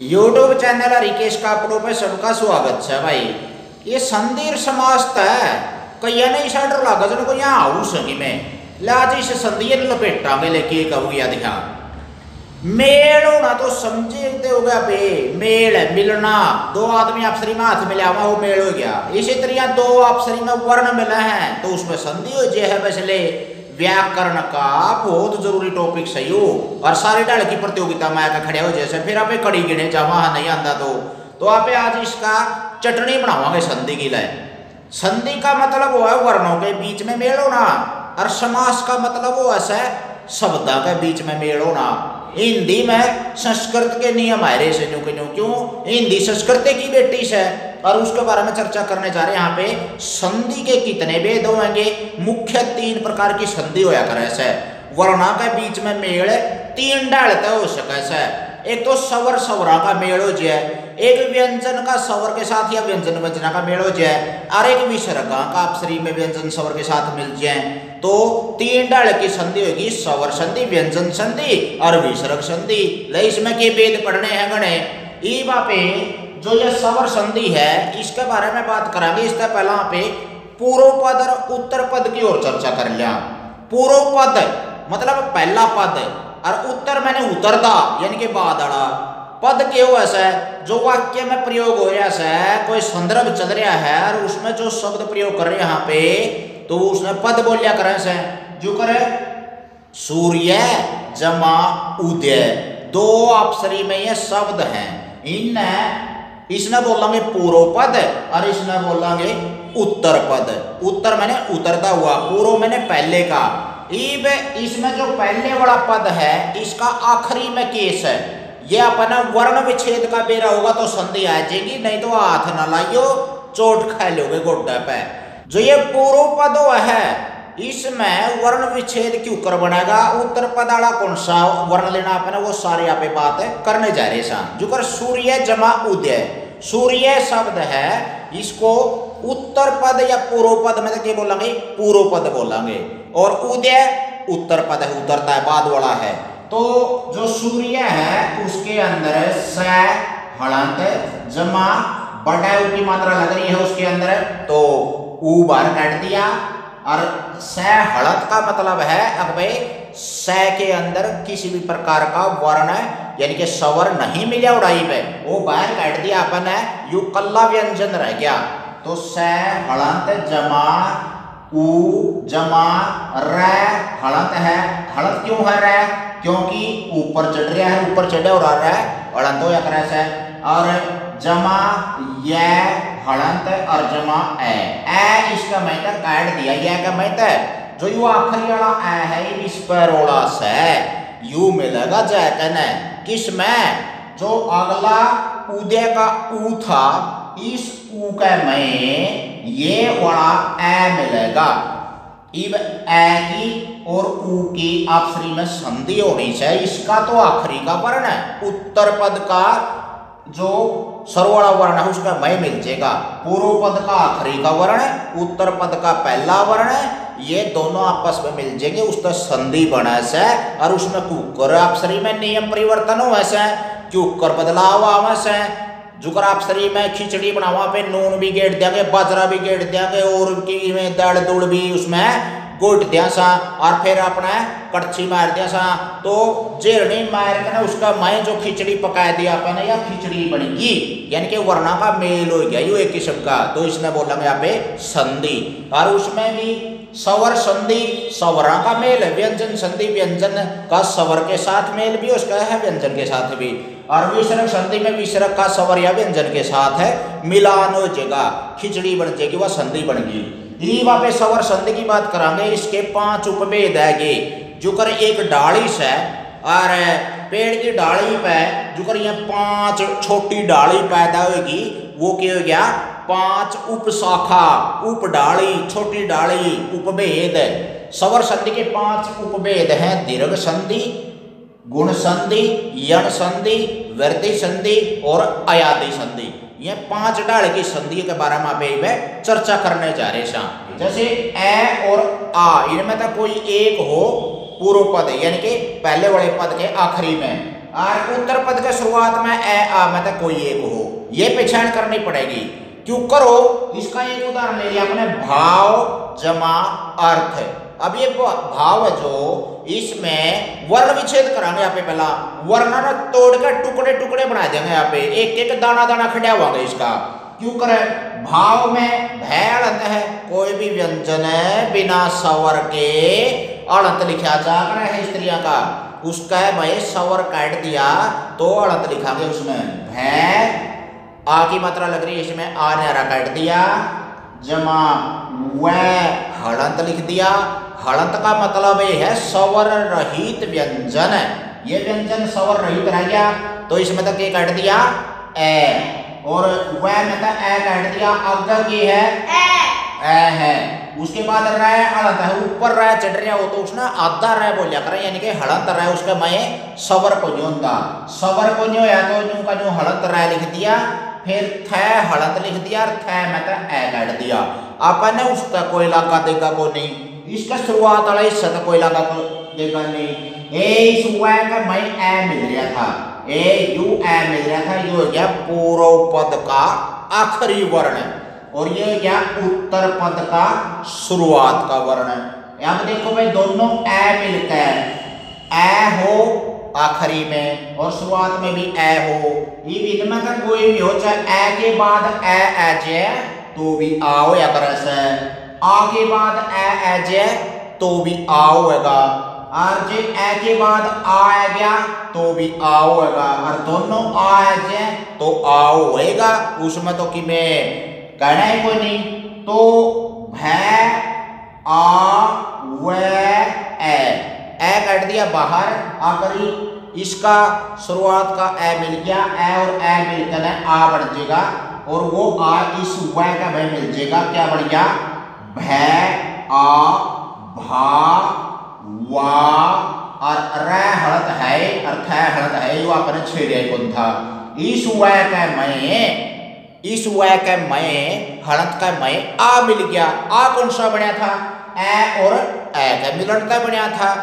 YouTube channel Rikesh कापड़ों पे सबका स्वागत है भाई। ये संदीर समाज है। कई नहीं साइडर लागा जन को यहाँ आऊ सकी मैं। लाज इस संदीर लपेटांगे लेके कहूँ या दिखा मेल होना तो समझे हो गया बे। मेल मिलना। दो आदमी अफसरी में हाथ मिला हुआ वो मेल हो गया। इसी तरह दो अफसरी में वर्ण मिला है तो उसमें संधि हो जे है बसले व्याकरण का बहुत ज़रूरी टॉपिक सही हो। और सारे ढाल की प्रतियोगिता में आकर खड़े हो, जैसे फिर आप कड़ी गिने, जा वहाँ नहीं आंदा तो। तो आप आज इसका चटनी बनावागे संधि की लय संधि का मतलब वो है वर्णों के बीच में मेल ना और समास का मतलब वो ऐसा है शब्दा के बीच में मेल होना। हिंदी में संस्कृत के नियम आए रे से क्यों क्यों? हिंदी संस्कृत की बेटी है और उसके बारे में चर्चा करने जा रहे हैं यहाँ पे। संधि के कितने भेद होंगे? मुख्य तीन प्रकार की संधि होया करे से। वर्णा के बीच में मेल तीन डालते हो सके से। एक तो सवर सवरा का मेल हो जाए। एक व्यंजन का सवर के साथ या व्यंजन व्यंजना का मेल हो जाए। और एक विसर्गा का आप अपसरी में व्यंजन सवर के साथ मिल जाए। तो तीन डाल की संधि होगी, सवर संधि, व्यंजन संधि और विसर्ग संधि। इसमें के भेद पढ़ने हैं गणे? ई पे जो ये सवर संधि है, इसके बारे में बात करेंगे इससे पहले पे पूर्व पद और उत्तर पद की ओर चर्चा कर लिया। पूर्व पद मतलब पहला पद, और उत्तर मैंने उतरता, यानी कि बादड़ा। पद क्यों ऐसा जो वाक्य में प्रयोग हो रहा है, कोई संदर्भ चल रहा है, और उसमें जो शब्द प्रयोग कर रहे हैं यहाँ पे तो उसने पद बोलिया करे से। जो करे? सूर्य जमा उदय। दो अप्सरी में ये शब्द हैं। इन इसने बोलेंगे पूर्व पद और इसने बोलेंगे उत्तर पद। उत्तर मैंने उतरता हुआ, पूर्व मैंने पहले का। इब, इसमें जो पहले वाला पद है, इसका आखिरी में केस है। ये अपना वर्ण विच्छेद का बेरा होगा तो संधि आ जाएगी नहीं तो हाथ ना लाइयो, चोट खा लोगे गोड्डा पे। जो ये पूर्व पद है, इसमें वर्ण विच्छेद क्यों कर बनेगा? उत्तर पद पदाड़ा कौन सा? वर्ण लेना अपने वो सारे यहाँ पे बात है करने जा रहे सान जो कर सूर्य जमा उदय। सूर्य शब्द है, इसको उत्तर पद या पूर्व पद में क्या बोलेंगे? पूर्व पद बोलेंगे। और उदय उत्तर पद है, उतरता है, बाद वाला है। तो जो सूर्य है, उसके अंदर स हड़ंत जमा, बटा की मात्रा लग रही है उसके अंदर। तो ऊ बार दिया और स हड़त का मतलब है अब भाई स के अंदर किसी भी प्रकार का वर्ण, यानी कि स्वर नहीं मिला उड़ाई पे। वो बाहर काट दिया अपन है, यू कल्ला व्यंजन रह गया। तो स हड़ंत जमा उ जमा, र हड़ंत है। हड़ंत क्यों है रे? क्योंकि ऊपर चढ़ रहा है, ऊपर चढ़े और आ रहा है हड़ंत हो या करे और जमा, ये हड़ंत और जमा ए ए इसका मैंने काट दिया, ये का मैंने जो यू आखिरी वाला ए है इस पर से। यू मिलेगा जैकन। किसमें? जो अगला उदय का ऊ था, इस ऊ का में ये वाला ए मिलेगा। इब ए की और ऊ की आपसरी में संधि होनी चाहिए इसका तो आखिरी का वर्ण है। उत्तर पद का जो सरवाड़ा वर्ण है, उसका मय मिल जाएगा। पूर्व पद का आखिरी का वर्ण है, उत्तर पद का पहला वर्ण है, ये दोनों आपस में मिल जाएँगे, उसका संधि बना से, और उसमें कुकर अक्षरी में नियम परिवर्तन हो ऐसे कुकर बदलाव आवश्य है जुकर शरीर में खिचड़ी बनावा पे, नून भी गेट देंगे, बाजरा भी गेट देंगे, और की में दाल दूड़ भी उसमें गोट दिया सा और फिर अपना कड़छी मार दिया सा। तो जेरनी मार के ना उसका मैं जो खिचड़ी पका दिया अपने या खिचड़ी बनेगी यानी कि वर्णा का मेल हो गया, यू एक किस्म का। तो इसने बोला यहाँ पे संधि। और उसमें भी सवर संधि, सवरा का मेल है, व्यंजन संधि, व्यंजन का सवर के साथ मेल भी, उसका है व्यंजन के साथ भी। और विसर्ग संधि में विसर्ग का सवर या व्यंजन के साथ है, मिलान हो जाएगा, खिचड़ी बन जाएगी, वह संधि बन गई। पे सवर संधि की बात करांगे, इसके पाँच उपभेद है ये जो कर एक डाली से, और पेड़ की डाली पे जो कर ये पाँच छोटी डाली पैदा होगी वो क्या हो गया? पाँच उप शाखा उप डाली, छोटी डाली, उपभेद। सवर संधि के पाँच उपभेद हैं, दीर्घ संधि गुण संधि यण संधि वृद्धि संधि और अयादि संधि ये पाँच डाल की संधि के बारे में अभी में चर्चा करने जा रहे हैं जैसे ए और आ, इनमें तो कोई एक हो पूर्व पद, यानी कि पहले वाले पद के आखिरी में। और उत्तर पद के शुरुआत में ए, आ में तो कोई एक हो। ये पहचान करनी पड़ेगी। क्यों करो? इसका एक उदाहरण ले लिया अपने भाव जमा अर्थ। अब ये भाव जो, इसमें वर्ण विच्छेद करांगे यहाँ पे पहला वर्ण ना तोड़ कर टुकड़े टुकड़े बना देंगे यहाँ पे। एक एक दाना दाना खड़ा हुआ इसका। क्यों करे? भाव में भय अड़त है। कोई भी व्यंजन है बिना सवर के अड़त लिखा जा रहा है स्त्रियों का। उसका भाई, सवर काट दिया तो अड़त लिखांगे उसमें। भय आ की मात्रा लग रही है, इसमें आ नारा काट दिया, जमा वह हड़ंत लिख दिया हड़ंत का मतलब ये है सवर रहित व्यंजन। ये व्यंजन सवर रहित रह गया तो इसमें तक ये काट दिया ए। और वह में तक ए काट दिया अगर की है ए। है। उसके बाद रह हड़ंत है ऊपर रह चढ़ रहा हो तो उसने आधा रह बोलिया करे यानी कि हड़ंत रह उसके मैं सवर को न्यों सवर को जो है तो न्यू का न्यू हड़ंत रह लिख दिया फिर थ हड़ंत लिख दिया और थ में तो ए काट दिया। अपन ने उसका कोई इलाका देगा को नहीं? इसका शुरुआत वाला हिस्सा कोई लगा तो देखा नहीं ए इस वाय का मैं ए मिल रहा था ए यू ए मिल रहा था ये हो गया पूर्व पद का आखिरी वर्ण और ये गया उत्तर पद का शुरुआत का वर्ण यहाँ पे देखो भाई दोनों ए मिलकर ए हो। आखिरी में और शुरुआत में भी ए हो ये इनमें का कोई भी हो चाहे ए के बाद ए ए जे तो भी आओ या कर आ के बाद ए ए जे तो भी आओ होगा और जे ए के बाद आ आ गया तो भी आओ होगा और दोनों आ जे तो आओ होएगा उसमें तो कि मैं कहना है कोई नहीं तो भै, आ, वे ए ए कट दिया बाहर, आखिरी इसका शुरुआत का ए मिल गया ए और ए मिलकर आ बन जाएगा। और वो आ इस व का भाई मिल जाएगा। क्या बन गया? भै आ भा, वा और र हड़त है और थ हड़त है यो अपने छेड़े कौन था इस व का मैं इस व का मैं हड़त का मैं आ मिल गया। आ कौन सा बनया था? ए और ए का मिलन का बनया था।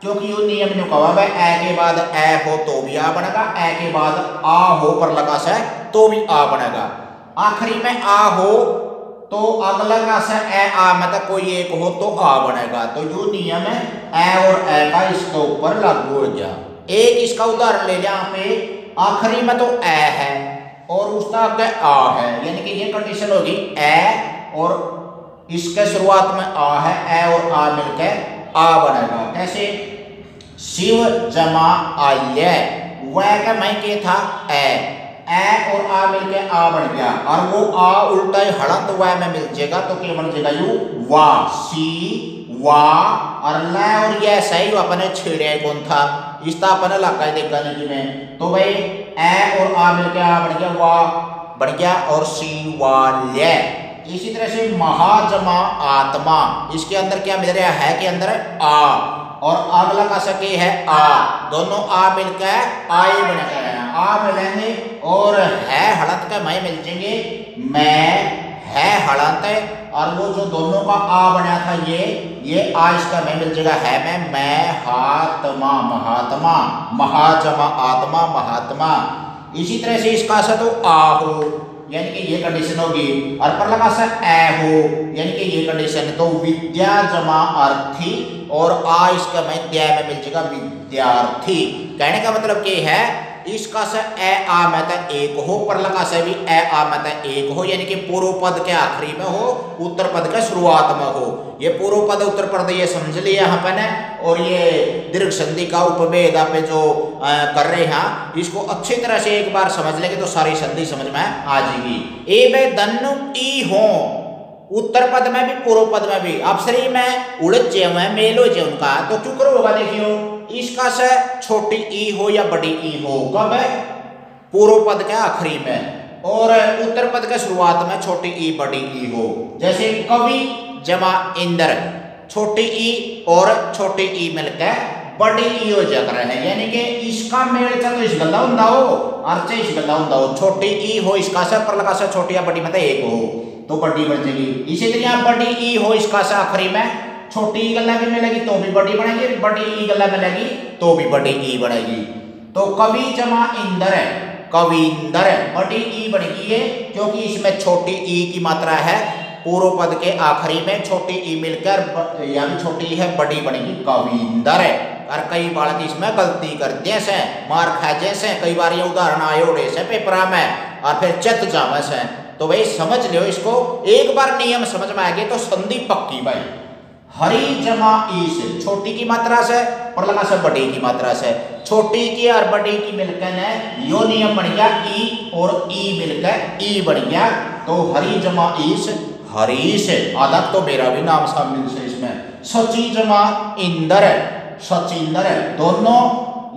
क्योंकि यो नियम ने कहा भाई ए के बाद ए हो तो भी आ बनेगा, ए के बाद आ हो पर लगा से तो भी आ बनेगा। आखिरी में आ हो तो अगला का से ए आ मतलब कोई एक हो तो आ बनेगा। तो जो नियम है, ए और ए का इसके ऊपर लागू हो गया एक इसका उदाहरण ले यहाँ पे आखिरी में तो ए है और उसका आगे आ है। यानी कि ये कंडीशन होगी ए और इसके शुरुआत में आ है, ए और आ मिलकर आ बनेगा। कैसे? शिव जमा आई है वह का मैं के था? ए। ए और आ मिलके आ बन गया। और वो आ उल्टा ही हड़ंत वह में मिल जाएगा तो क्या बन जाएगा? यू वा, सी, वा, और ल और ये सही अपने छेड़े कौन था? इस तरह अपने लगा देखा नहीं में। तो भाई, ए और आ मिलके आ बन गया, वा, बन गया, और सी वाल्य इसी तरह से महाजमा आत्मा, इसके अंदर क्या मिल रहा है के अंदर आ, और अगला का सके है आ। दोनों आ मिलकर आई बन गए आ मिलेंगे और है हड़त का मैं मिल जाएँगे। मैं, है हड़त और वो जो दोनों का आ बना था ये ये आ इसका मैं मिल जाएगा। है मैं मैं हात्मा महात्मा, महाजमा, आत्मा, महात्मा। इसी तरह से इसका सा तो आ हो, यानी कि ये कंडीशन होगी। और पर लगा सा ए हो, यानी कि ये कंडीशन तो विद्या जमा अर्थी और आ इसका मैं में मिल जाएगा विद्यार्थी। कहने का मतलब क्या है इसका से ए आ में एक हो पर लगा से भी ए आ में एक हो यानी कि पूर्व पद के आखिरी में हो उत्तर पद के शुरुआत में हो। ये पूर्व पद उत्तर पद ये समझ लिया यहाँ पर और ये दीर्घ संधि का उपभेद आप जो आ, कर रहे हैं इसको अच्छी तरह से एक बार समझ लेंगे तो सारी संधि समझ में आ जाएगी। ए में दन्नु ई हो उत्तर पद में भी पूर्व पद में भी। अब अप्सरी में उड़द जेव है मेलो जे उनका। तो क्यों होगा देखियो? इसका से छोटी ई हो या बड़ी ई हो, कब है? पूर्व पद के आखिरी में। और उत्तर पद के शुरुआत में छोटी ई, बड़ी ई हो। जैसे कवि जमा इंद्र, छोटी ई और छोटी ई मिलकर बड़ी ई हो जा रहे हैं। यानी कि इसका मेल चा तो इस गल्ला हुंदा हो अर्थ इस गल्ला हुंदा छोटी ई हो, इसका से पर लगा से छोटी या बड़ी मतलब एक हो तो बड़ी बन जाएगी। इसी तरह बड़ी ई हो, इसका से आखिरी में छोटी ई गल्ला भी मिलेगी तो भी बड़ी बनेगी बड़ी ई गल्ला मिलेगी तो भी बड़ी ई बनेगी तो कवि जमा इंदर है कविंदर बड़ी ई बनेगी ये क्योंकि इसमें छोटी ई की मात्रा है। पूर्व पद के आखिरी में छोटी ई मिलकर यानी छोटी है बड़ी बनेगी कविंदर है। और कई बालक इसमें गलती करते से, मार खा जैसे कई बार ये उदाहरण आए उड़े से, पेपरा में, और फिर चत जावे से। तो भाई समझ लो इसको, एक बार नियम समझ में आ गए तो संधि पक्की भाई। हरी जमा ई से छोटी की मात्रा से और लगा से बड़ी की मात्रा से। छोटी की और बड़ी की मिलकर ने यो नियम बन गया, ई और ई मिलकर ई बन गया। तो हरी जमा ई से हरी से आधा तो मेरा भी नाम शामिल से इसमें। सची जमा इंदर सचिंदर दोनों,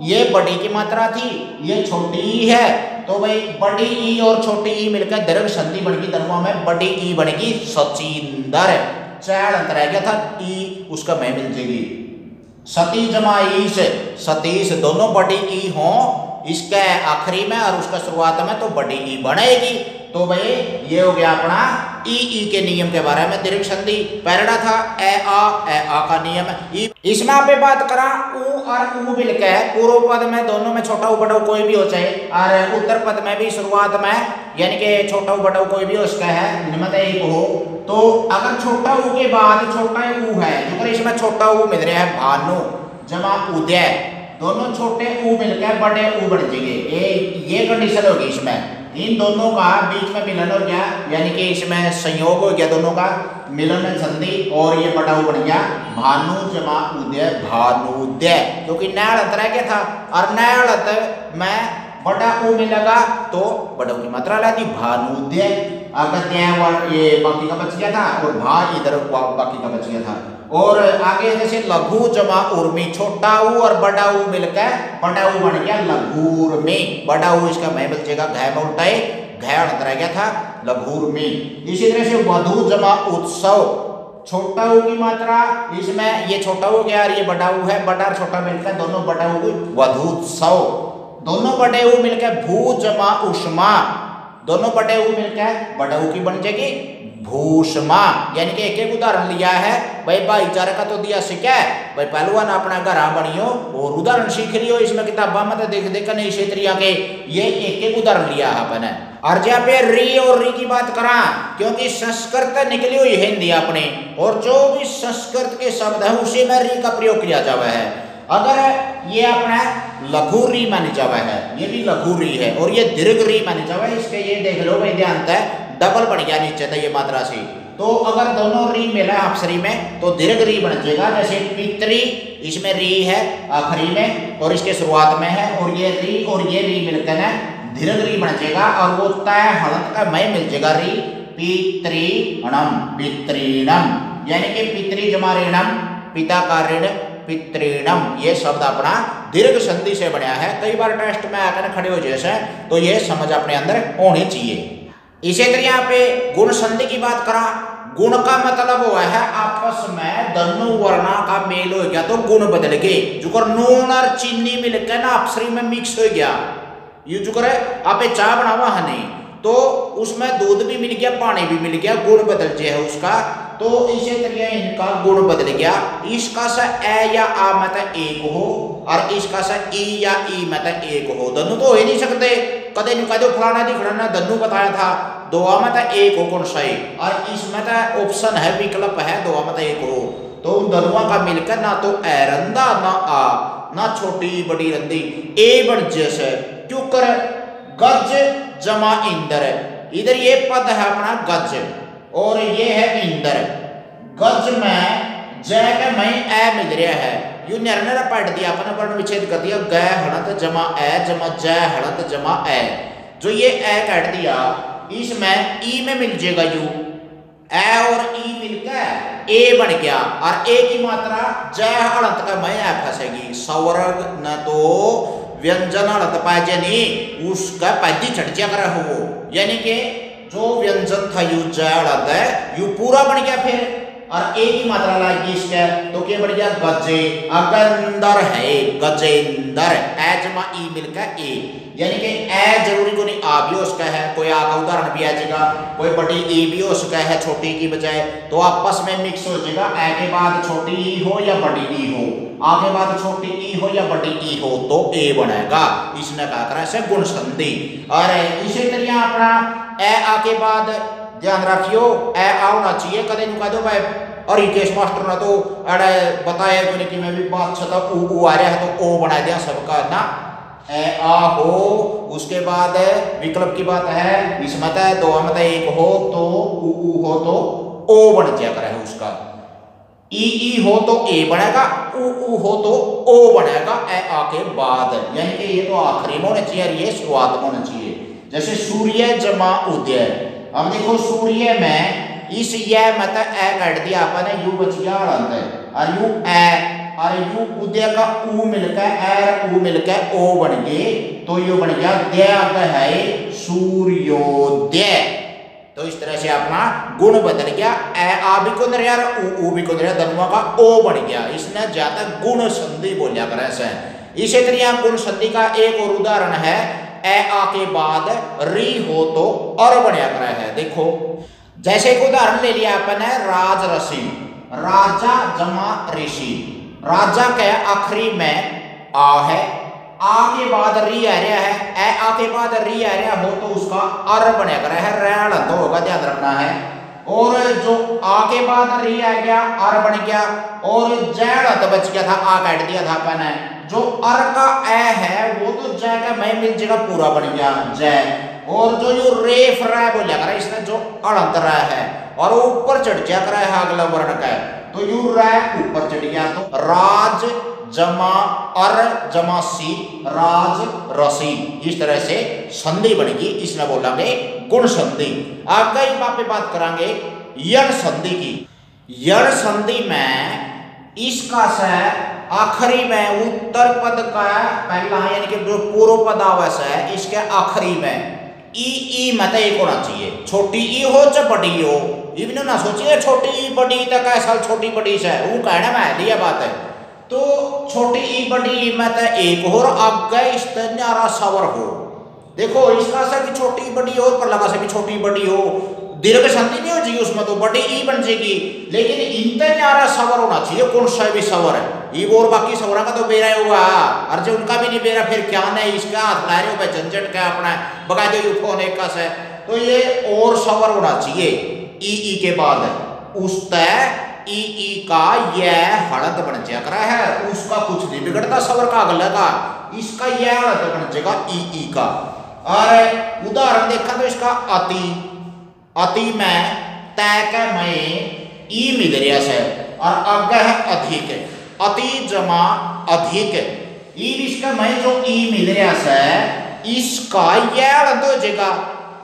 ये बड़ी की मात्रा थी, ये छोटी है तो भाई, बड़ी ई और छोटी ई मिलकर दीर्घ संधि बनेगी दोनों में बड़ी ई बनेगी सचिंदर चार अंतर है। क्या था ई उसका मैं मिल जाएगी। सती जमा ईश सतीश दोनों बड़ी ई हो, इसके आखिरी में और उसका शुरुआत में तो बड़ी ई बनेगी। तो भाई, ये हो गया अपना ई ई के नियम के बारे में दीर्घ संधि पहला था ए आ ए आ का नियम। ई इसमें आप बात करा, ऊ और ऊ मिल के पूर्व पद में दोनों में छोटा बड़ा कोई भी हो चाहे और उत्तर पद में भी शुरुआत में, यानी कि छोटा बड़ा कोई भी उसका है निमत एक हो। तो अगर छोटा ऊ के बाद छोटा ऊ है, जो इसमें छोटा ऊ मिल रहा है, भानु, जमा उदय, दोनों छोटे ऊ मिलकर बड़े ऊ बन जाएँगे। ये ये कंडीशन होगी इसमें। इन दोनों का बीच में मिलन हो गया यानी कि इसमें संयोग हो गया दोनों का मिलन संधि और ये बड़ा बन गया। भानु जमा उदय, भानुदय। क्योंकि नया रह गया था। और नया में बड़ा ऊ मिलेगा तो बड़ों की मात्रा ला दी भानुदय। अगर ये बाकी का बच गया था और भा इधर बाकी का बच गया था। और आगे जैसे लघु जमा उर्मी छोटा ऊ और बड़ा ऊ मिलकर बड़ा ऊ बन गया लघुर में बड़ा ऊ इसका मैं बल जगह घय में उल्टाए घय रह गया था लघुर में इसी तरह से वधु जमा उत्सव छोटा ऊ की मात्रा, इसमें ये छोटा ऊ गया और ये बड़ा ऊ है, बड़ा और छोटा मिलकर दोनों बड़ा ऊ वधु उत्सव। दोनों बड़े ऊ मिलकर भू जमा उष्मा। दोनों बड़े ऊ मिलकर बड़ा ऊ की बन जाएगी भूषमा। यानी कि एक एक उदाहरण लिया है। भाई भाईचारे का तो दिया सीखा है। भाई पहलवान अपना घर बनियो और उदाहरण सीख लियो इसमें किताबा में तो देख देख नहीं क्षेत्रीय के ये एक एक उदाहरण लिया है अपने और जहाँ पे री और री की बात करा, क्योंकि संस्कृत निकली हुई हिंदी अपने और जो भी संस्कृत के शब्द है, उसी में री का प्रयोग किया जावा है। अगर ये अपना लघु री मानी जावा है ये भी लघु री है, और ये दीर्घ री मानी जावा है इसके ये देख लो भाई ध्यान है डबल बन गया नीचे था ये मात्रा से तो अगर दोनों री मिला अक्षरी में तो दीर्घ री बन जाएगा, जैसे पितरी, इसमें री है आखिरी में, और इसके शुरुआत में है, और ये री और ये री मिलकर है दीर्घ री बन जाएगा, और वो तय हड़त का मय मिल जाएगा री, पितृणम पितृणम। यानी कि पितृ जमा ऋणम पिता का ऋण, पितृणम, ये शब्द अपना दीर्घ संधि से बनया है। कई बार टेस्ट में आकर खड़े हो जैसे तो ये समझ अपने अंदर होनी चाहिए। इसी तरह यहाँ पे गुण संधि की बात करा। गुण का मतलब हुआ है, आपस में दोनों वर्णा का मेल हो गया तो गुण बदल गए। जो कर नून और चीनी मिलकर ना अपसरी में मिक्स हो गया। ये जो करे, आप चाह बनावा नहीं। तो उसमें दूध भी मिल गया, पानी भी मिल गया, गुण बदल जे है उसका तो इसी तरह इनका गुण बदल गया। इसका सा ए या आ मत एक हो, और इसका सा ई या ई मत एक हो। दोनों तो हो ही नहीं सकते। कदे नहीं कदे फलाना दिखना दन्नू बताया था दो मत एक हो कौन सही और इसमें तो ऑप्शन है, विकल्प है दो मत एक हो। तो उन दोनों का मिलकर ना तो ए रंदा, ना आ, ना छोटी बड़ी रंदी। ए बन जैसे, क्यों कर? गज जमा इंदर। इधर ये पद है अपना गज। और ये है इंदर। गज में जय के मई ए मिल रहा है। यू निरनरा पढ़ दिया, अपने वर्ण विच्छेद कर दिया ग हणत जमा ए जमा जय हणत जमा ए जो ये ए काट दिया, इसमें ई में मिल जाएगा यू। ए और ई मिलकर ए बन गया। और ए की मात्रा जय हणत का मैं ए फंसेगी। स्वर्ग न तो व्यंजन रतपाजनी उसका पाजी चढ़चिया कर हो. यानी के जो व्यंजन था यू है, यू पूरा बन गया फिर. और एक ही मात्रा लाग इसके तो क्या बढ़ गया? गजे अगंदर है, गजेंदर. एजमा ई मिलकर ए. यानी कि ए ज़रूरी को नहीं आ भी उसका है, कोई आ का उदाहरण भी आ जाएगा, कोई बड़ी ई भी हो सका है, छोटी की बजाय तो आपस में मिक्स हो जाएगा, ए के बाद छोटी ई हो या बड़ी ई हो, आ के बाद छोटी ई हो या बड़ी ई हो तो ए बनेगा। इसने कहा करा से गुण संधि। और इसी तरह अपना ए आ के बाद ध्यान रखियो, ए आ होना चाहिए, कदे नु कह दो भाई, और रिकेश मास्टर ने तो अरे बताया कि मैं भी बात छता ऊ आ रहा है तो ओ बना दिया सबका, ना। ए आ, हो, उसके बाद है, विकल्प की बात है विषमत है, दो मत एक हो तो उ हो तो ओ बन जाया करे उसका। ई ई हो तो ए बनेगा, उ उ, हो तो ओ बनेगा ए आ के बाद। यानी कि ये तो आखिरी में होना चाहिए और ये शुरुआत में होना चाहिए। जैसे सूर्य जमा उदय। अब देखो, सूर्य में इस ये मत ए काट दिया अपने यू बच गया और अंत है। और यू ए और यू उदय का ऊ मिलकर एर ऊ मिलकर ओ बन गए। तो यो बन गया द्याग है सूर्योदय। तो इस तरह से अपना गुण बदल गया। ए, आ भी को नरिया ऊ भी को नरिया दोनों का ओ बन गया। इसने ज़्यादा गुण संधि बोलिया कर ऐसे इसी तरह गुण संधि का एक और उदाहरण है। ए, आ के बाद री हो तो और बनया कर है। देखो, जैसे एक उदाहरण ले लिया अपन है राज ऋषि राजा जमा ऋषि। राजा के आखिरी में आ है। आ के बाद री आ रहा है। ए आ के बाद री आ रहा हो तो उसका अर बने कर है रैल तो होगा, ध्यान रखना है। और जो आ के बाद री आ गया, अर बन गया, और जैड तो बच गया था, आ काट दिया था अपन जो अर का ए है, वो तो जय का मैं मिल जाएगा पूरा बन गया, जय। और जो जो रेफ रहा है बोलिया कर, इसने जो अड़ंत रहा है, और ऊपर चढ़ जा कर है, अगला वर्ण का। तो यू रै ऊपर चढ़ गया तो राज जमा अर जमा सी, राज रसी। इस तरह से संधि बनेगी इसमें बोलेंगे गुण संधि। आगे वहाँ पे बात करेंगे यण संधि की। यण संधि में इसका से आखिरी में उत्तर पद का पहला, यानी कि जो पूर्व पद आवश है, इसके आखिरी में ई ई मत एक होना चाहिए। छोटी ई हो चाहे बड़ी हो इवन ना सोचिए छोटी बड़ी तक ऐसा छोटी बड़ी से वो कहना, मैं लिया बात है। तो छोटी ई बड़ी मत एक हो और आगे इस न्यारा सवर हो। देखो, इसका सा कि छोटी बड़ी हो, पर लगा से भी छोटी बड़ी हो। दीर्घ संधि नहीं हो जाएगी उसमें तो बड़ी ई बन जाएगी। लेकिन इनते न्यारा सवर होना चाहिए, कौन सा भी सवर है। ई और बाकी सवरा का तो बेरा होगा और जो उनका भी नहीं बेरा, फिर क्या नहीं? इसका हाथ ला रहे हो झंझट का अपना बगा दो यू फ़ोन एक का से तो ये और सवर होना चाहिए। ई ई के बाद उस तय ई ई का यह हड़द बन करा है। उसका कुछ नहीं बिगड़ता सवर का अगला का इसका यह हड़द बन जाएगा ई ई का। और उदाहरण देखा तो इसका अति अति में, तय के में, ई मिल रहा है। और आगे है अधिक, अति जमा अधिक। ई इसका में जो ई मिल रहा है, इसका यह हड़द हो जाएगा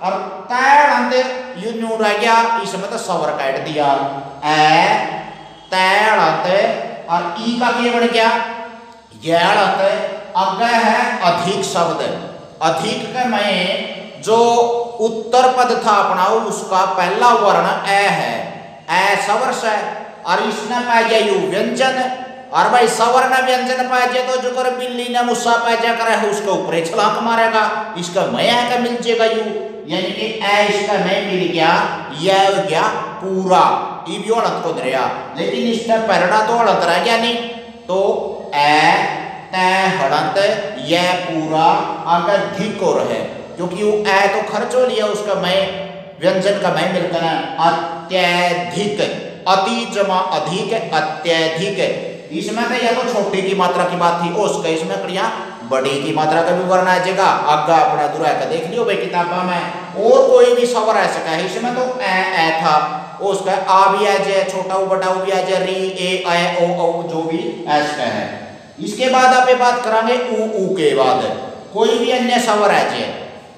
और तय हड़द यू न्यू रह गया इसमें तो सवर काट दिया ए तैड़त और ई का क्या बन गया यड़त अग्र है अधिक शब्द अधिक के में जो उत्तर पद था अपना उसका पहला वर्ण ए है ए सवर्ष है और इसने पा गया यू व्यंजन और भाई सवर्ण व्यंजन पा जाए तो जो कर बिल्ली ने मुस्सा पा जा कर उसके ऊपर छलांग मारेगा इसका मया का मिल जाएगा यू यानी कि ए इसका नहीं मिल गया यह गया, पूरा। ई भी अड़त को दरिया लेकिन तो रह गया नहीं। तो ए तय हड़त यह पूरा अगर धिक हो। रहे क्योंकि वो ए तो खर्च हो लिया, उसका मैं, व्यंजन का मैं मिलता है। अत्यधिक, अति जमा अधिक, अत्यधिक। इसमें तो यह तो छोटी की मात्रा की बात थी, उसका इसमें क्रिया बड़ी की मात्रा का विवरण आ जाएगा आगा अपना दुरा का देख लियो भाई किताबा में। और कोई भी सवर आ सका है इसमें तो ए ए था। उसका आ भी आ जाए, छोटा बड़ा भी आ जाए, री, ए ए ओ ओ जो भी ऐस है इसके बाद आप बात करांगे, ऊ ऊ के बाद। कोई भी अन्य सवर आ जाए।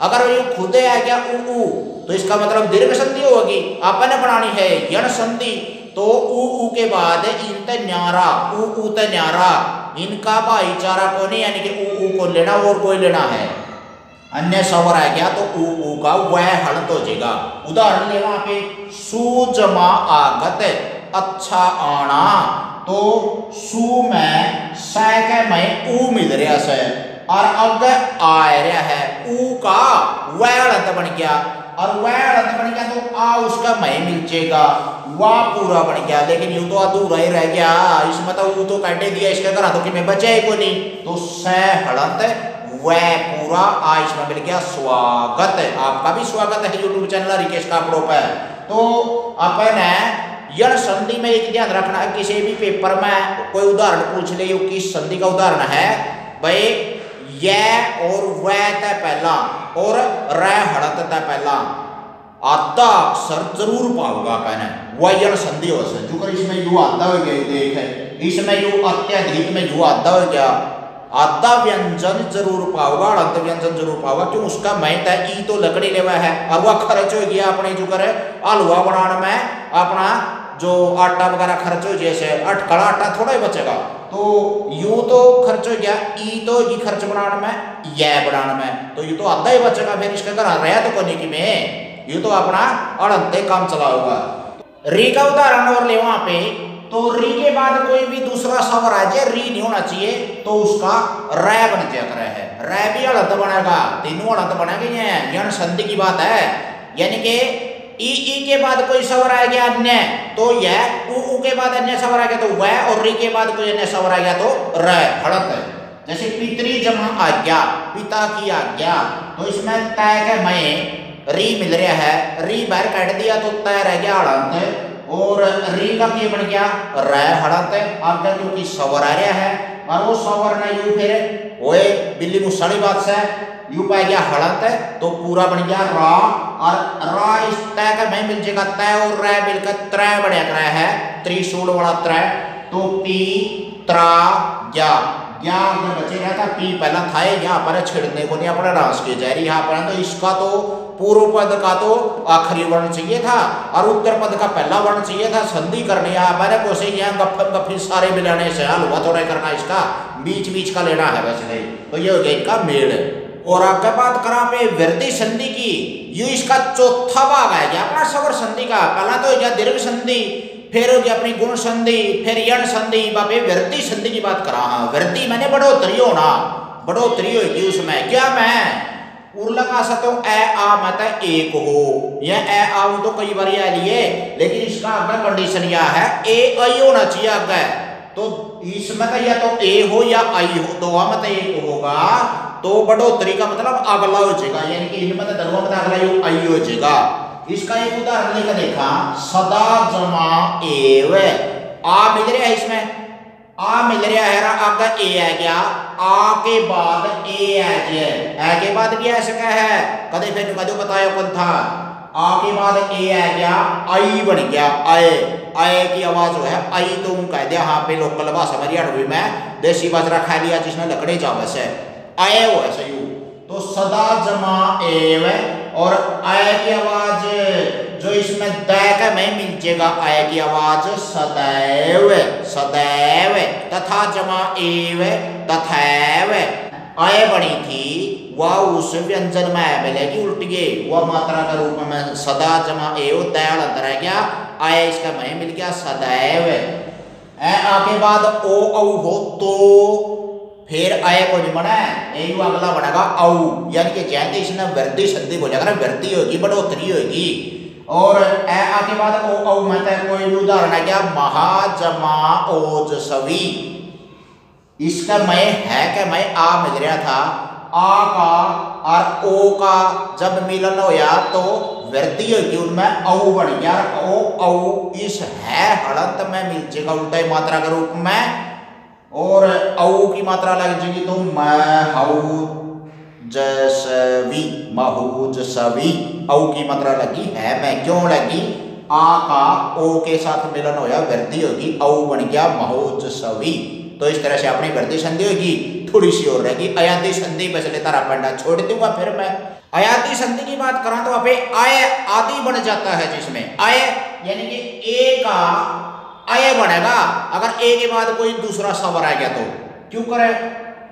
अगर ये खुदे आ गया, ऊ ऊ तो इसका मतलब दीर्घ संधि होगी। आपने बनानी है, यण संधि। तो ऊ ऊ के बाद इंत न्यारा, ऊ ऊ न्यारा। इनका भाईचारा को नहीं यानी कि ऊ ऊ को लेना और कोई लेना है। अन्य सवर आ गया तो ऊ ऊ का वह हड़त हो जाएगा उदाहरण ले वहाँ पे सुजमा आगत अच्छा आना तो सु में सैक में ऊ मिल रहा से और अब आ रहा है। ऊ का वह हड़त बन गया। और वह हड़ंत बन गया तो आ उसका मैं मिल जाएगा वह पूरा बन गया। लेकिन यूँ तो अधूरा ही रह गया। इसमें तो वो तो काटे दिया। इसके घर तो कि मैं बचा को नहीं। तो सह हड़ंत वह पूरा आ इसमें मिल गया। स्वागत। आपका भी स्वागत है यूट्यूब चैनल रिकेश कापड़ों पर। तो अपन है यह संधि में एक ध्यान रखना किसी भी पेपर में कोई उदाहरण पूछ ले किस संधि का उदाहरण है। भाई यह और वह तय पहला और रह हड़त तय पहला। आधा अक्षर ज़रूर पाऊँगा पहने वह संधि हो जो कर इसमें यू आधा हो गया देख है। इसमें यू अत्यधिक, में यू आधा हो गया। आधा व्यंजन ज़रूर पाऊँगा अंत व्यंजन ज़रूर पाऊँगा। क्यों? उसका मैं तय ई तो लकड़ी लेवा है। और वह खर्च हो गया अपने जो करे। हलवा बनाने में अपना जो आटा वगैरह खर्च हो जैसे अटकड़ा आटा थोड़ा ही बचेगा। तो यू तो खर्च हो गया, ई तो ये खर्च बनाने में यह बनाने में। तो यू तो आधा ही बचेगा फिर इसके घर रहा तो कोने की में। यू तो अपना अड़ंते काम चलाऊँगा। री का उदाहरण और ले वहाँ पे। तो री के बाद कोई भी दूसरा स्वर आ जाए री नहीं होना चाहिए तो उसका रै बन करे है। रै भी अड़ंत बनेगा, तीनों अड़ंत बनेगा ये संधि की बात है। यानी कि ई ई के बाद कोई स्वर आ गया अन्य तो यह उ के बाद अन्य स्वर आ गया तो वह और री के बाद कोई अन्य स्वर आ गया तो र। हड़त जैसे पितरी जमा आज्ञा, पिता की आज्ञा तो इसमें तय के मैं, री मिल रहा है, री बाहर काट दिया तो तय रह गया हड़ंत और री का क्या बन गया? र हड़ंत आगे क्योंकि स्वर आ रहा है और वो स्वर ने यू फिर वो बिल्ली मुसाड़ी बात से यू पाया गया हड़ंत तो पूरा बन गया रा। और रा इस तय का मैं मिल जाएगा तय और रै मिलकर त्रय बढ़िया क्रय है। त्रिशूल वाला त्रय। तो पी, त्रा ज्ञा में बचे रहा था पी पहला था यहाँ पर छिड़ने को नहीं, अपना डांस किया जा रही यहाँ पर। तो इसका तो पूर्व पद का तो आखिरी वर्ण चाहिए था, और उत्तर पद का पहला वर्ण चाहिए था, संधि करने यहाँ पर। को से यहाँ गफन गफी सारे मिलाने से हलवा थोड़ा करना इसका। बीच बीच का लेना है वैसे नहीं। तो ये हो गया इनका मेड़ और आगे बात करा पे वृद्धि संधि की, यू इसका चौथा भाग है। अपना सवर संधि का, पहला तो क्या दीर्घ संधि, फिर हो गया अपनी गुण संधि, फिर यण संधि बापे वृद्धि संधि की बात करा। हाँ वृद्धि मैंने बढ़ोतरी होना, बढ़ोतरी होगी उसमें क्या मैं? उर्ला का सतो ए आ मत एक हो। या ए आ तो कई बार आ लिए, लेकिन इसका अगर कंडीशन यह है, ए आई होना चाहिए आगे। तो इसमें तो या तो ए हो या आई हो दो मत एक होगा। तो बढ़ोतरी का मतलब अगला हो जाएगा, यानी कि इनमें तो दरवा में अगला यो आई हो जाएगा। इसका एक उदाहरण लेकर देखा, सदा जमा एव। आ मिल रहा है इसमें? आ मिल रहा है आगे ए आ गया, आ के बाद ए आ गया। ए के बाद भी ऐसे क्या है? कदे फिर कदे बताया कौन था। आ के बाद ए आ गया, आई बन गया, आए। आए की आवाज़ जो है, आई तो कह दिया हाँ पे लोकल भाषा मेरी अड़वी में, देसी बाजरा खा लिया जिसने लकड़े जावे से। आए वो ऐसे यू तो सदा जमा एव और आय की आवाज़, जो इसमें दै का मैं मिल जाएगा आय की आवाज़ सदैव सदैव, तथा जमा एव, तथैव। आय बनी थी, वह उस व्यंजन में मिलेगी उल्टी वह मात्रा का रूप में सदा जमा एव दयाल अंतर है क्या? आय इसका मैं मिल गया, सदैव। आके बाद ओ औ हो तो फिर आय को नहीं बना यही अगला बनेगा, औ। यानी कि जैसे इसने वृद्धि संधि बोलेगा वृद्धि होगी, बढ़ोतरी होगी। और ए बाद उदाहरण है क्या? महाजमा ओज सवी। इसका मैं है क्या मैं आ मिल रहा था। आ का और ओ का जब मिलन होया तो वृद्धि होगी उनमें, औ बन। गया ओ औ, इस है हड़ंत में मिल जाएगा उल्टा मात्रा के रूप में। और औ की मात्रा लग जाएगी तो महू जसवी महू जसवी औ की मात्रा लगी है, मैं क्यों लगी? आ का ओ के साथ मिलन होया, वृद्धि होगी, औ बन गया महूज सवी तो इस तरह से अपनी वृद्धि संधि होगी थोड़ी सी और रहेगी। अयाति संधि बस ले तारा पढ़ना छोड़ दूँगा फिर मैं। अयाति संधि की बात करा तो अभी आय आदि बन जाता है जिसमें, आय, यानी कि ए का अय बनेगा अगर ए के बाद कोई दूसरा स्वर आ गया तो। क्यों करे?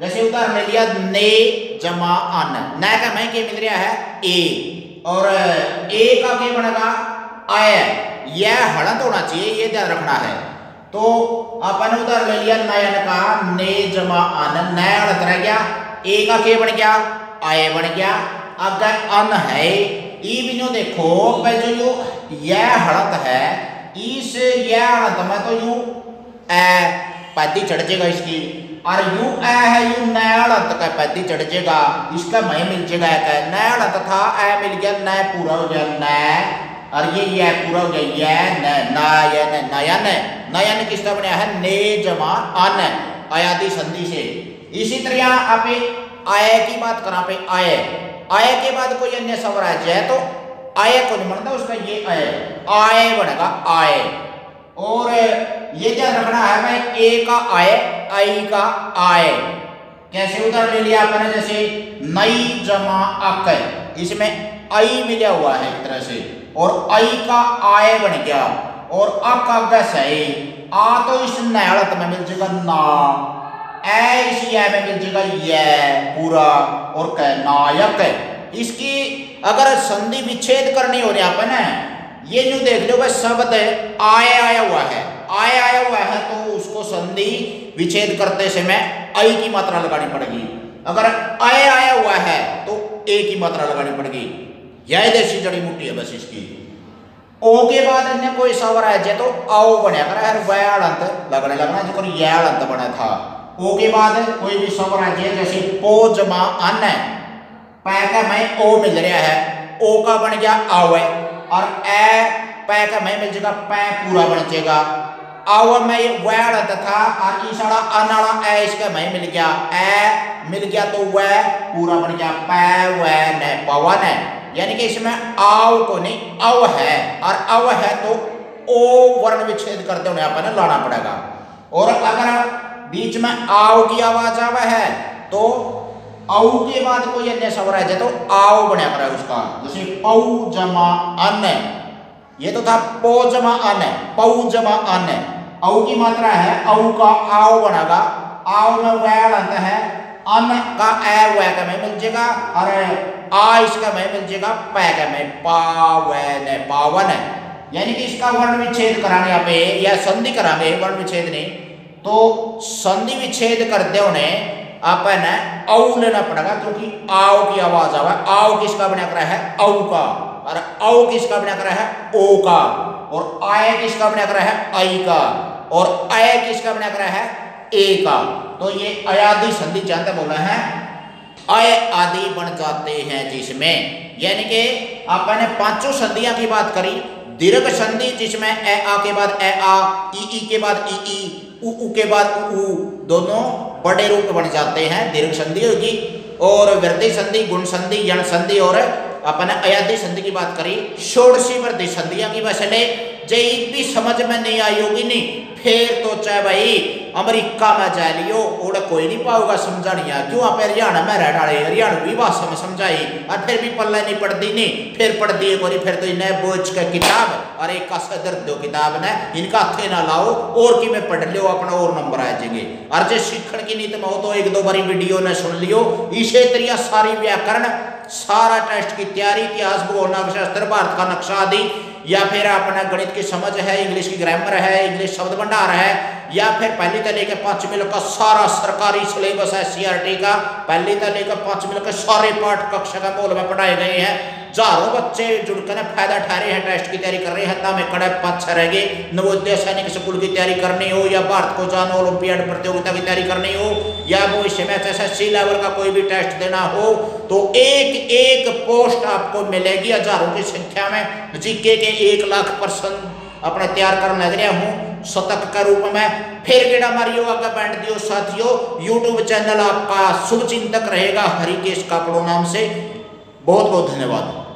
जैसे उदाहरण ले लिया, ने जमा अन। न का मैं के मिल रहा है? ए और ए का क्या बनेगा? अय यह हड़ंत होना चाहिए, ये ध्यान रखना है। तो अपन उदाहरण ले लिया नयन का, ने जमा अन। नय हड़ंत रह गया। ए का के बन गया? आय बन गया। अगर अन है ई बिनो देखो जो यह हड़त है इस यह हड़त में तो यू ए पैदी चढ़ जाएगा इसकी। और यू ए है, यू नया हड़त का पैदी चढ़ जाएगा इसका मैं मिल जाएगा एक नया हड़त था ए मिल गया नया पूरा हो गया नया और ये ये पूरा हो गया, ये, न नयन नयन नयन किसका बनया है? ने, जमा अन आयादी संधि से। इसी तरह आप आय की बात करा पे आय। आय के बाद कोई अन्य स्वर आ जाए तो आय को नहीं बनता उसका ये आय आय बनेगा, आय। और ये ध्यान रखना है भाई? ए का आय आई का आय। कैसे उधर ले लिया आपने? जैसे नई जमा अक इसमें आई मिला हुआ है एक तरह से, और आई का आय बन गया, और अक आगे सही। आ तो इस नयाड़त में मिल जाएगा ना ये में मिल जाएगा ये पूरा, और कह नायक इसकी अगर संधि विच्छेद करनी हो रही अपन ये जो देख लो भाई शब्द आय आया हुआ है। आय आया हुआ है तो उसको संधि विच्छेद करते समय आई की मात्रा लगानी पड़ेगी। अगर आय आया हुआ है तो ए की मात्रा लगानी पड़ेगी। यह देशी जड़ी बूटी है बस इसकी। ओ के बाद अन्य कोई सवर है जे तो आओ बनया कर हर वयाल अंत लगने लगना जो याल अंत बना था। ओ के बाद कोई भी सवर है जैसे पो, जमा अन पै का मैं ओ मिल रहा है। ओ का बन गया आवे। और ए पै का मैं मिल जाएगा, पै पूरा बन जाएगा। आव में वैल अंत था, और ईसाड़ा अनाड़ा ए इसका मैं मिल गया। ए मिल गया तो वह पूरा बन गया, पै, वै, न पवन है यानी कि इसमें आव को नहीं, अव है। और अव है तो ओ वर्ण विच्छेद करते हुए अपन लाना पड़ेगा। और अगर बीच में आव की आवाज़ आवा है तो औ के बाद कोई अन्य स्वर है तो आव बना कर उसका। जैसे पौ, जमा अन ये तो था पो, जमा अन पौ, जमा अन औ की मात्रा है, औ का आव बनेगा। आव में वैल अंत है अन का ए वै का में मिल जाएगा, और आ इसका मैं मिल जाएगा, पै का मैं पावन पावन। यानी कि इसका वर्ण विच्छेद कराने पे या संधि कराने, वर्ण विच्छेद नहीं। तो संधि विच्छेद करते होने अपन औ लेना पड़ेगा क्योंकि आओ की आवाज़ आवा, आओ किसका बना करा है? औ का। और औ किसका बना कर है? ओ का। और आय किसका बना कर है? आई का। और आय किसका बना कर है? ए का। तो ये अयादी संधि जानते बोला है अय आदि बन जाते हैं जिसमें, यानी कि आपने पाँचों संधियाँ की बात करी, दीर्घ संधि जिसमें ए आ के बाद ए आ, ई ई के बाद ई ई, उ के बाद उ, दोनों बड़े रूप बन जाते हैं, दीर्घ संधि होगी, और वृद्धि संधि, गुण संधि, यण संधि और अपने अयाधि संधि की बात करी, षोड़शी वृद्धि संधियाँ की बसले जे भी समझ में नहीं आई होगी नहीं, फिर तो चाहे भाई, अमेरिका में जा लियो ओड़ा कोई नहीं पाओगा समझानिया। क्यों? आप हरियाणा में रह डाले हरियाणवी भाषा में समझाई, और फिर भी पल्ला नहीं पढ़ती नहीं, फिर पढ़ दिए कोई फिर तो इन्हें बोझ का किताब, और एक का सदर दो किताब ने, इनका हाथे ना लाओ, और कि मैं पढ़ लियो, अपना और नंबर आ जाएँगे। और जो सीखण की नीति में हो तो एक दो बारी वीडियो ने सुन लियो, इसे तरिया सारी व्याकरण सारा टेस्ट की तैयारी इतिहास भूगोल शास्त्र भारत का नक्शा आदि या फिर अपना गणित की समझ है, इंग्लिश की ग्रामर है, इंग्लिश शब्द भंडार है, या फिर पहली तले के पांचवी का सारा सरकारी सिलेबस है सीआरटी का, पहली तले का पांचवी के सारे पाठ कक्षा का मोल में पढ़ाए गए हैं। हज़ारों बच्चे जुड़कर फ़ायदा उठा रहे हैं, टेस्ट की तैयारी कर रहे हैं। तामे कड़े पाँच रहेंगे नवोदय सैनिक स्कूल की तैयारी करनी हो या भारत को जानो, ओलंपियाड प्रतियोगिता की तैयारी करनी हो या भविष्य में एस एस लेवल का कोई भी टेस्ट देना हो तो एक एक पोस्ट आपको मिलेगी हज़ारों की संख्या में। जीके के एक लाख परसेंट अपने तैयार करने लग रहा हूँ, शतक के रूप में। फिर गेड़ा मारियो, आगे बैठ दियो साथियों यूट्यूब चैनल आपका शुभ चिंतक रहेगा, हरिकेश कापड़ो नाम से। बहुत बहुत धन्यवाद।